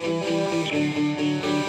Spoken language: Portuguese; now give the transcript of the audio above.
Música